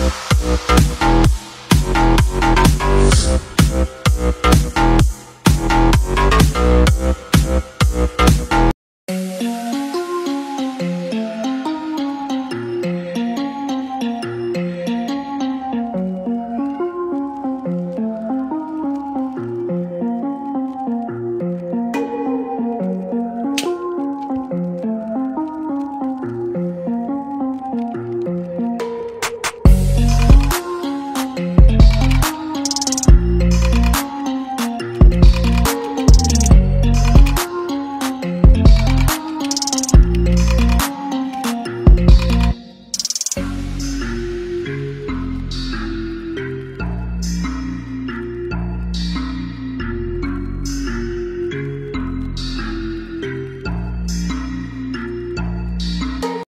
Música